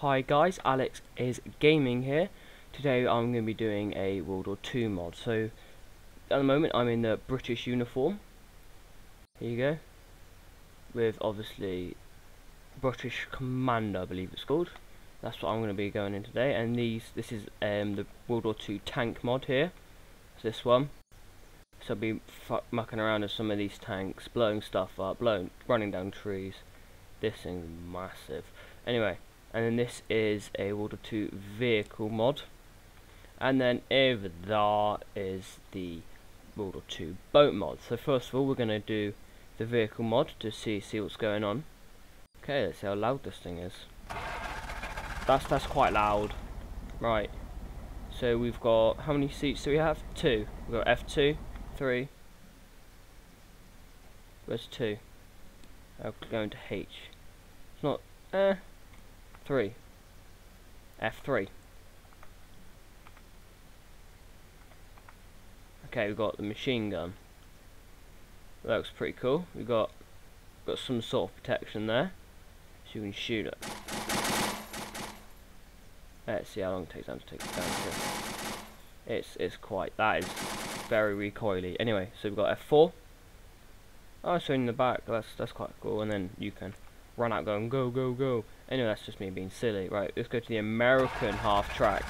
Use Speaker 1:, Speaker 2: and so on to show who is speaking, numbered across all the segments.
Speaker 1: Hi guys, Alex is gaming here. Today I'm going to be doing a World War II mod. So at the moment I'm in the British uniform. Here you go. With obviously British Commando I believe it's called. That's what I'm going to be going in today. And these, this is um, the World War II tank mod here. It's this one. So I'll be mucking around with some of these tanks, blowing stuff up, blowing, running down trees. This thing's massive. Anyway, and then this is a World War II vehicle mod. And then over there is the World War II boat mod. So first of all, we're going to do the vehicle mod to see see what's going on. Okay, let's see how loud this thing is. That's that's quite loud. Right. So we've got how many seats do we have? Two. We've got F2, three. Where's two? I'll go into H. It's not eh 3. F3. Okay, we've got the machine gun. That looks pretty cool. We've got got some sort of protection there. So you can shoot it. Let's see how long it takes them to take it down to. It's it's quite that is very recoily. Anyway, so we've got F4. Oh, it's in the back. That's that's quite cool. And then you can run out going go go go. Anyway, that's just me being silly. Right, let's go to the American half track.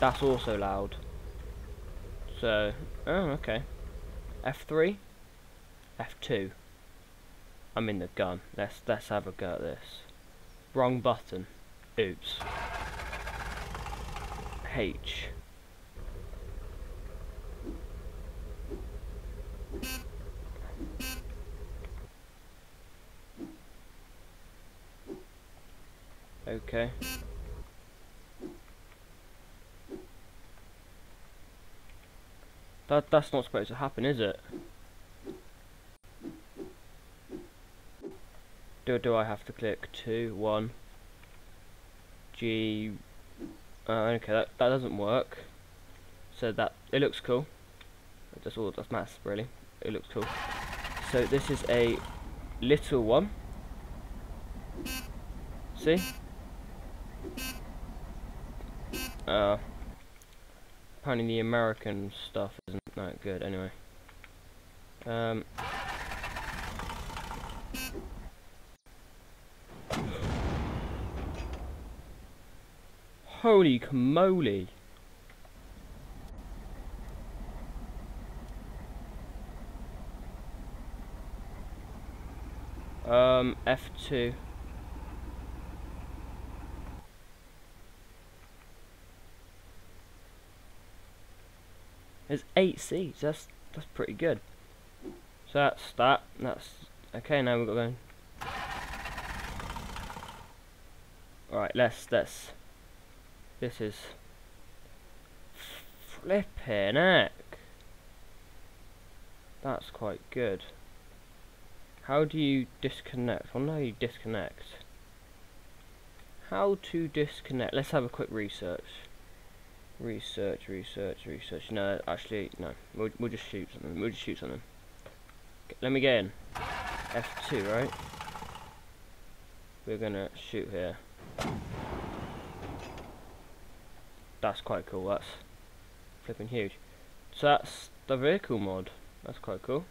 Speaker 1: That's also loud. So, oh, okay. F3, F2. I'm in the gun. Let's let's have a go at this. Wrong button. Oops. H. Okay. That that's not supposed to happen, is it? Do do I have to click two one G? Uh, okay, that that doesn't work. So that it looks cool. That's all. That's math, really. It looks cool. So this is a little one. See? Uh, apparently the American stuff isn't that good anyway. Um, holy moly! Um, F2. There's eight seats. That's that's pretty good. So that's that. That's okay. Now we've got going. Right. Let's let's. This is flipping heck. That's quite good. How do you disconnect? Wonder how you disconnect. How to disconnect? Let's have a quick research. Research, research, research. No, actually, no. We'll, we'll just shoot something. We'll just shoot something. Let me get in. F2, right? We're gonna shoot here. That's quite cool. That's flipping huge. So that's the vehicle mod. That's quite cool.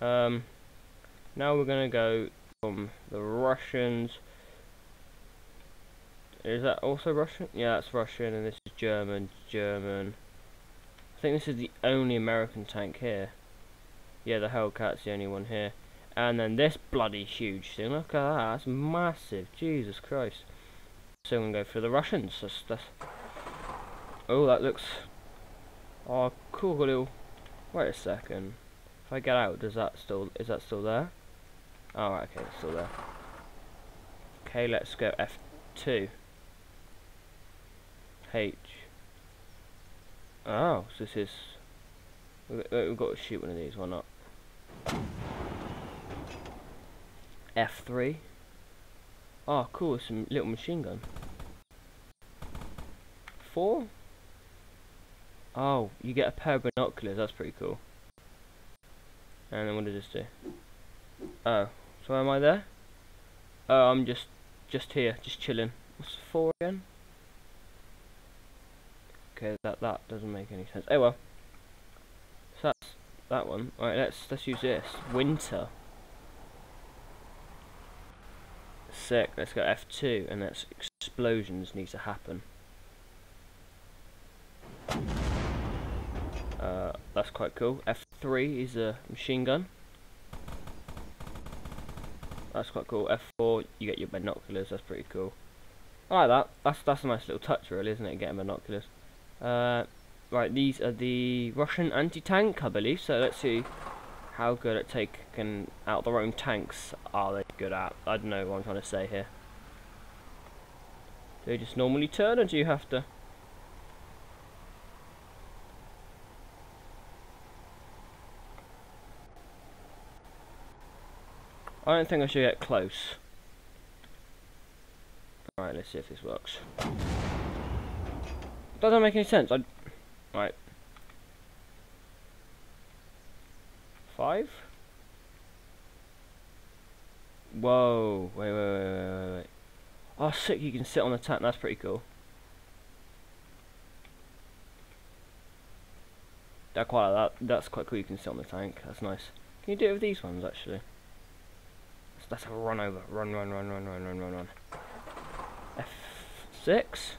Speaker 1: Um, now we're gonna go from the Russians is that also Russian? Yeah, that's Russian, and this is German, German. I think this is the only American tank here. Yeah, the Hellcat's the only one here. And then this bloody huge thing, look at that, that's massive, Jesus Christ. So I'm going to go for the Russians. That's, that's oh, that looks... Oh, cool little... Wait a second. If I get out, does that still... Is that still there? Oh, right, okay, it's still there. Okay, let's go F2. H. Oh, so this is... We've got to shoot one of these, why not? F3. Oh, cool, a little machine gun. Four? Oh, you get a pair of binoculars, that's pretty cool. And then what does this do? Oh, so am I there? Oh, I'm just, just here, just chilling. What's four again? Okay, that that doesn't make any sense. Oh well. So that's that one. Alright, let's let's use this. Winter. Sick. Let's go F2 and that's explosions need to happen. Uh, that's quite cool. F3 is a machine gun. That's quite cool. F4, you get your binoculars. That's pretty cool. I like that. That's that's a nice little touch, really, isn't it? Getting binoculars. Uh, right, these are the Russian anti-tank, I believe. So let's see how good at taking out their own tanks are they good at. I don't know what I'm trying to say here. Do they just normally turn, or do you have to? I don't think I should get close. Alright, let's see if this works. Doesn't make any sense. I right. Five? Whoa, wait, wait, wait, wait, wait. Oh, sick, you can sit on the tank, that's pretty cool. That quite that. That's quite cool, you can sit on the tank, that's nice. Can you do it with these ones, actually? Let's have a run over. Run, run, run, run, run, run, run, run. F6.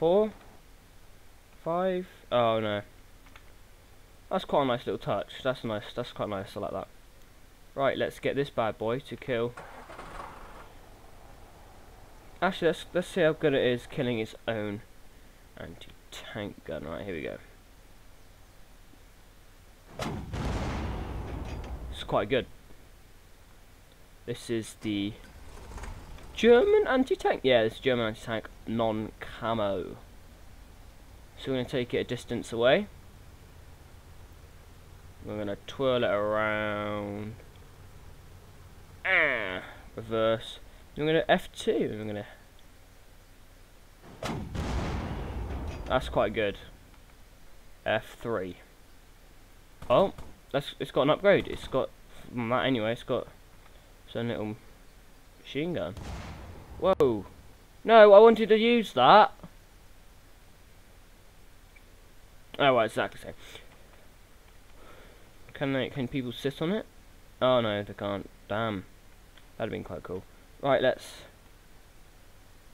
Speaker 1: Four. Five. Oh no. That's quite a nice little touch. That's nice. That's quite nice. I like that. Right, let's get this bad boy to kill. Actually, let's let's see how good it is killing its own anti-tank gun. Right, here we go. It's quite good. This is the German anti-tank. Yeah, this German anti-tank non-camo. So we're going to take it a distance away. We're going to twirl it around. Ah, reverse. We're going to F2. We're going to. That's quite good. F3. Oh, that's it's got an upgrade. It's got that anyway, it's got some little machine gun. Whoa. No, I wanted to use that. Oh, well, exactly same. Can they, can people sit on it? Oh no, they can't. Damn. That'd have been quite cool. Right, let's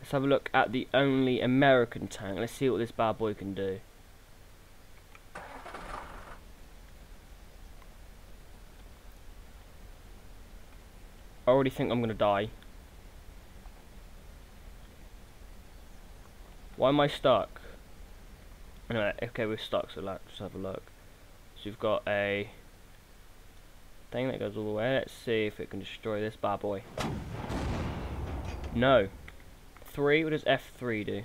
Speaker 1: let's have a look at the only American tank. Let's see what this bad boy can do. I already think I'm going to die. Why am I stuck? Anyway, okay, we're stuck, so let's have a look. So we've got a thing that goes all the way. Let's see if it can destroy this bad boy. No. 3? What does F3 do?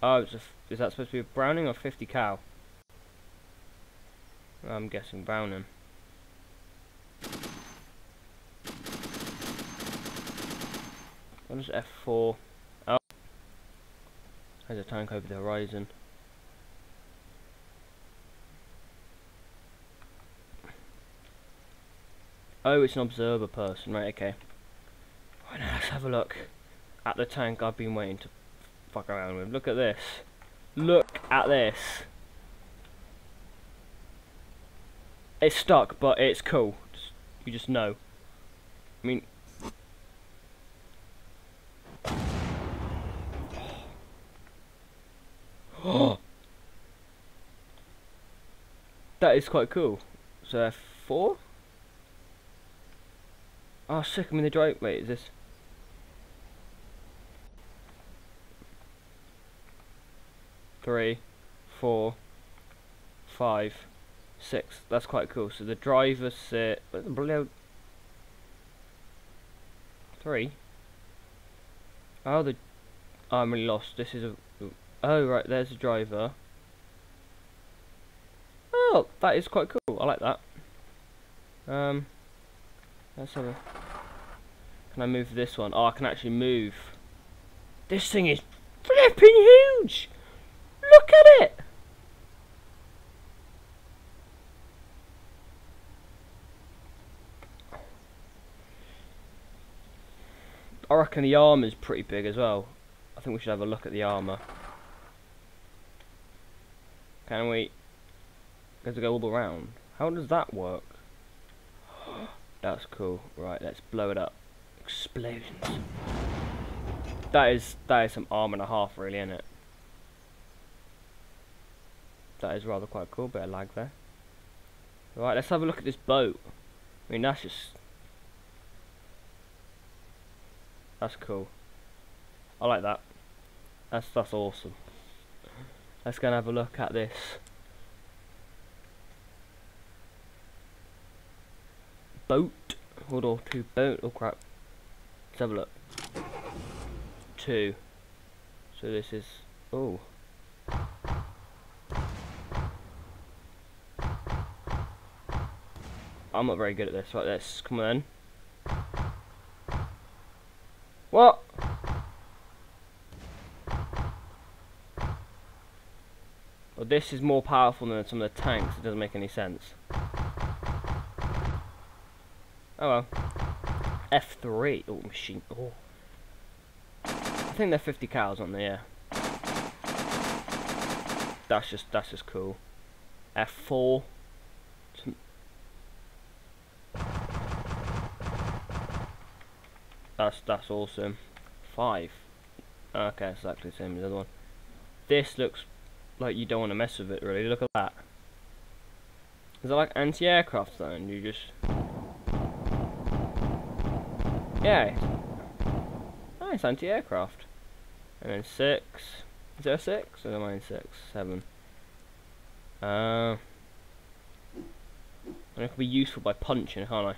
Speaker 1: Oh, is that supposed to be a Browning or 50 cal? I'm guessing Browning. What is F4? There's a tank over the horizon. Oh, it's an observer person, right, okay. Right, now let's have a look at the tank I've been waiting to fuck around with. Look at this. Look at this. It's stuck, but it's cool. You just know. I mean, that is quite cool. So F4? Oh sick, I'm in the drive. Wait, is this? Three, four, five, six. That's quite cool. So the driver sit. Three. Oh, the. Oh, I'm really lost. This is a. Oh, right, there's a driver. Oh, that is quite cool. I like that. Um, let's have a... Can I move this one? Oh, I can actually move. This thing is flipping huge! Look at it! I reckon the armor's pretty big as well. I think we should have a look at the armor. Can we? We go all the round. How does that work? That's cool. Right, let's blow it up. Explosions. That is that is some arm and a half, really, isn't it? That is rather quite cool. Bit of lag there. Right, let's have a look at this boat. I mean, that's just that's cool. I like that. That's that's awesome. Let's go and have a look at this. Boat. Hold on, two boat. Oh crap. Let's have a look. Two. So this is. Oh. I'm not very good at this. Right, let's come on. Well, this is more powerful than some of the tanks. It doesn't make any sense. Oh well. F3. Oh, machine. Oh. I think they're 50 cals on there. Yeah. That's just that's just cool. F4. That's that's awesome. Five. Okay, exactly the same as the other one. This looks like you don't want to mess with it really. Look at that. Is that like anti-aircraft zone? You just yeah. Nice anti-aircraft. And then six. Is there six? Or am I in six? Seven. Uh, and it can be useful by punching, can't I?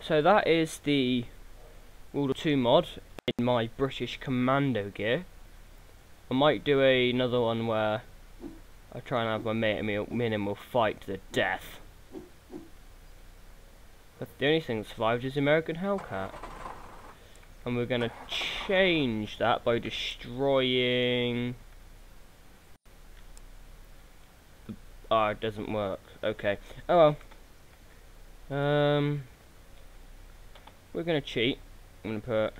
Speaker 1: So that is the World War 2 mod in my British Commando gear. I might do a, another one where I try and have my mate and me, and him will fight to the death. But the only thing that survived is American Hellcat. And we're going to change that by destroying... Ah, oh, it doesn't work. Okay. Oh well. Um, we're going to cheat. I'm going to put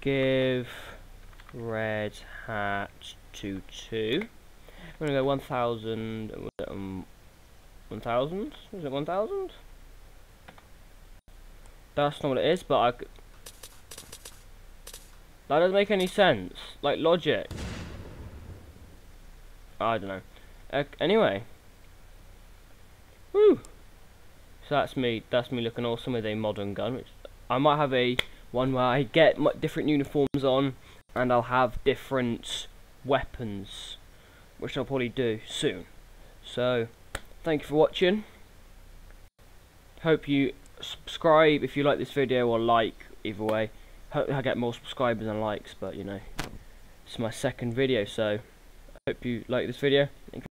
Speaker 1: give red hat to 2. I'm going to go 1000. Um, 1000? Is it 1000? That's not what it is, but I. That doesn't make any sense. Like logic. I don't know. Uh, anyway. Woo! So that's me. That's me looking awesome with a modern gun, which I might have a one where I get different uniforms on and I'll have different weapons which I'll probably do soon. So thank you for watching. Hope you subscribe if you like this video or like either way. Hope I get more subscribers and likes but you know it's my second video so hope you like this video